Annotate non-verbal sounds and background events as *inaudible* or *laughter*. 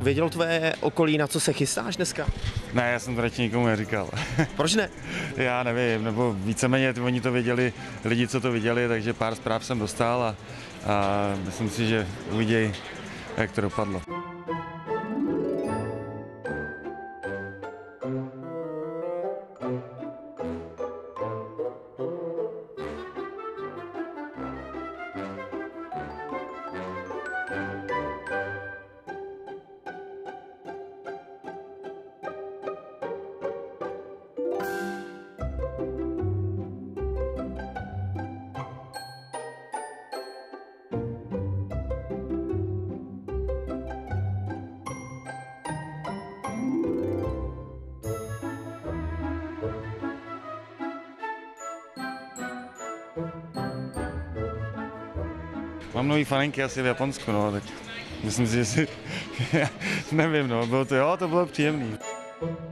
Vědělo tvé okolí, na co se chystáš dneska? Ne, já jsem to radši nikomu neříkal. *laughs* Proč ne? já nevím, nebo víceméně oni to věděli, lidi, co to viděli, takže pár zpráv jsem dostal a, a myslím si, že uvidějí, jak to dopadlo. Mám nový faninky asi v Japonsku, no, tak myslím si, že si, *laughs* nevím, no, bylo to, jo, to bylo příjemný. Thank